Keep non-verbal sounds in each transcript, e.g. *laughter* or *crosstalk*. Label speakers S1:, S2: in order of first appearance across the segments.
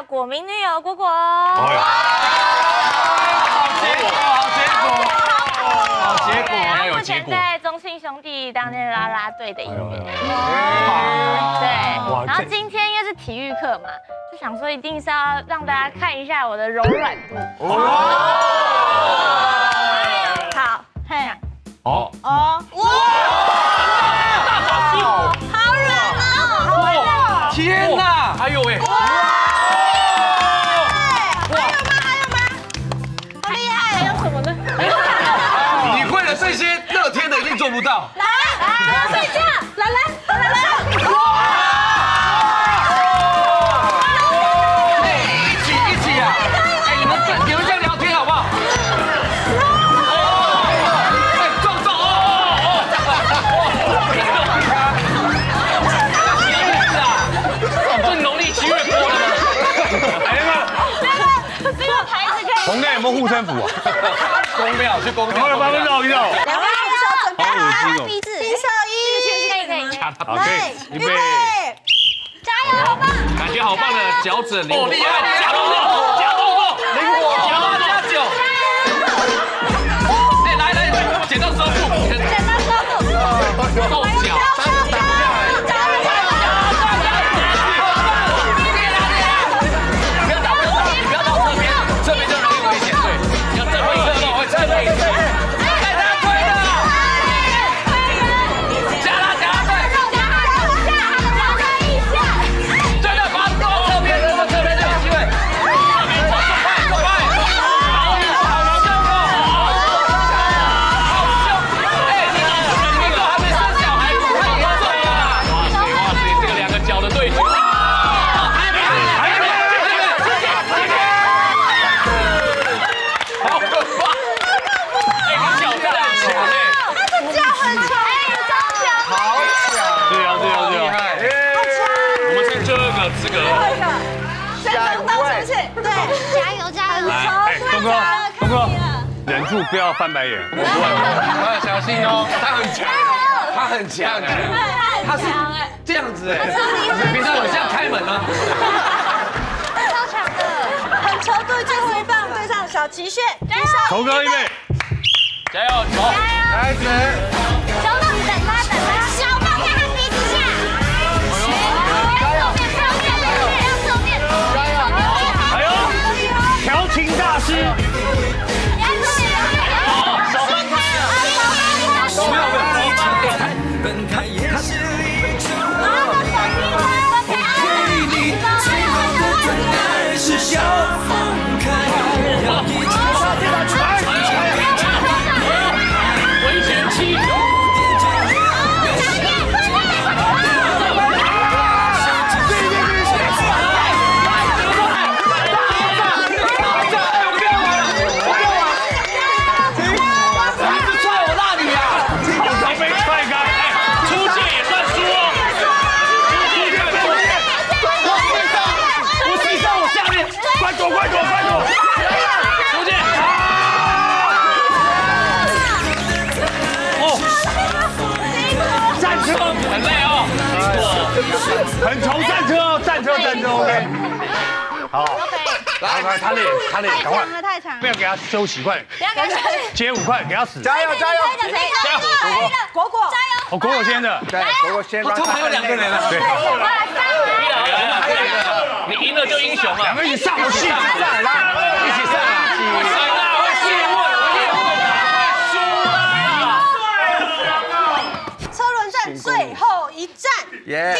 S1: 下果民女友果果。
S2: 哎呀
S3: 好结果，好结果，好结果，
S1: 目
S3: 要有结果。
S1: 前在中信兄弟当那啦啦队的一员。
S2: 哇
S1: 对，然后今天因为是体育课嘛，就想说一定是要让大家看一下我的柔软度。好，嘿，
S3: 哦，
S4: 哦，
S3: 到。
S4: 来，不要睡觉，来来来来哇，
S3: 一起一起啊！哎，你们这你们这样聊天好不好？哦，哎，壮壮哦哦哦，这农历七月过了吗？
S2: 哎呀，
S1: 这个牌子可以。
S2: 红队有没有护身符啊？
S3: 公庙去公庙，
S2: 赶快帮他绕一绕。
S4: 两位选手准备好了，
S2: 好恶心哦
S4: 鼻子，金少一，
S1: 可以可以，
S2: 好，可以，预备。
S4: 加油，好棒！
S3: 感觉好棒的脚趾灵活，厉害！加
S4: 油
S2: 东哥，东哥，忍住不要翻白眼。
S3: 我要小心哦，他很强，他很强，他是这样子哎，你平常有这样开门吗？
S4: 超强的，很球队最后一棒对上小齐炫，金少
S2: 头哥预备，
S3: 加油，走，开始，*laughs*
S2: 好，来，来，他累，他累，赶快，不要给他休息，快点，
S1: 不要给他
S2: 接五块，给他死。
S5: 加油加油！
S3: 加油
S4: 果果加油！
S2: 哦，果果先的，
S5: 对，果果先
S3: 他们还有两个人啊。
S2: 对，
S3: 一两个人啊，这两个，你赢了就英雄了。
S2: 两个一起上游戏，
S5: 上啦，
S3: 一起上啊！会谁啦？会谢问，会叶问，输了！
S4: 车轮战最后一站，
S5: 耶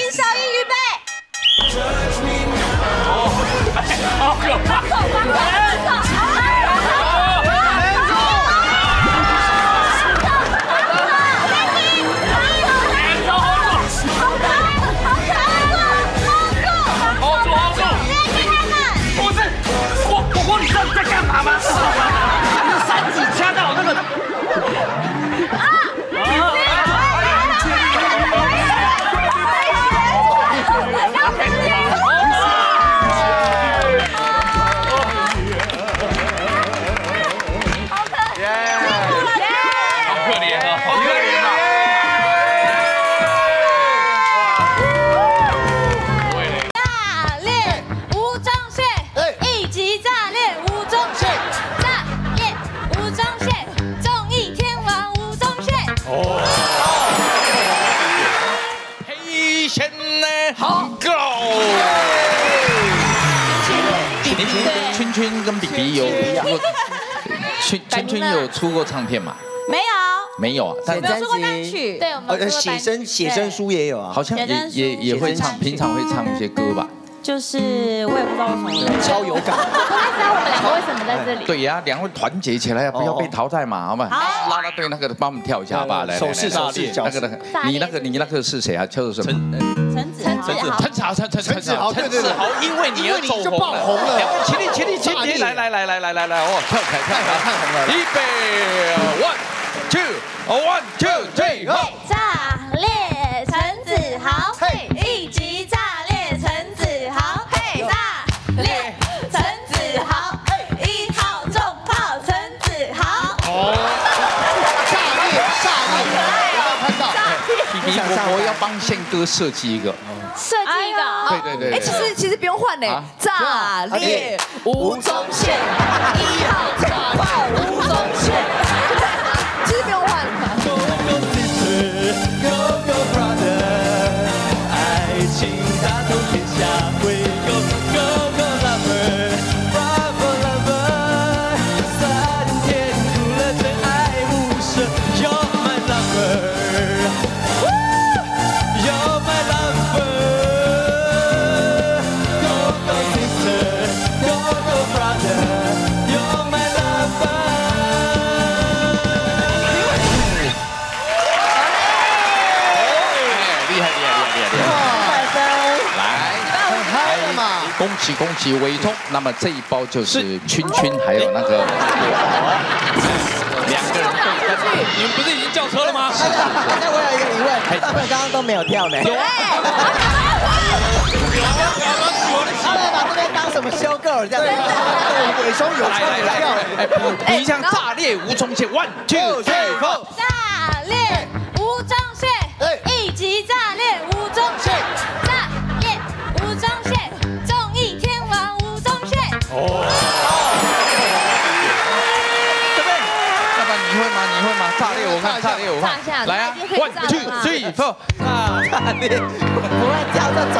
S5: 比有出过，圈圈圈有出过唱片吗？
S4: 没有，
S5: 没有啊，但
S4: 没有出过单曲。
S1: 对，我们
S6: 写生写生书也有啊，
S5: 好像也也也会唱，平常会唱一些歌吧？
S4: 就是我也不知道为什么。
S6: 超有感。*laughs*
S1: 不太知道我们两个为什么在这里。
S5: 对呀，两位团结起来啊，不要被淘汰嘛，好吗？
S4: 好
S5: 拉拉队那个帮我们跳一下吧，来来
S6: 手势
S5: 来
S6: 手势
S5: 那个那个，你那个你那个是谁啊？叫做什么？
S4: 陈子豪，
S1: 陈子豪
S5: 陈子豪，陈陈陈
S6: 子豪
S5: 因为你而走
S6: 因为你就爆红了
S5: 两位起立起立起立，来来来来来来来，哦，跳起来跳起来，
S6: 太红了
S5: 预备，one two one two three，go。
S4: 炸裂陈子豪，嘿，一级炸裂陈子豪，嘿，炸裂陈子豪，嘿，一号重炮陈子豪。
S6: 哦炸裂炸裂，有没有看到？
S5: 皮皮，我我要帮宪哥设计一个，
S1: 设计一个。哦，
S5: 对对对，
S7: 哎，其实其实不用换呢
S5: 啊，
S7: 炸裂吴宗宪，一号
S5: 恭喜恭喜伟聪，那么这一包就是圈圈还有那个 *laughs* 两个人对
S3: 你们不是已经叫车了吗？
S6: 那我有一个疑问，他们刚刚都没有跳呢。有他们把这边当什么修 girl 这样子？对，伟松有
S5: 来来
S6: 跳。
S5: 哎，补补一下炸裂无中线，one two three four。
S4: 炸裂吴宗
S5: 会吗？你会吗？炸裂我看，炸裂我看来啊，one
S1: 炸
S5: two three four。
S6: 炸裂，*laughs* 不会叫这种。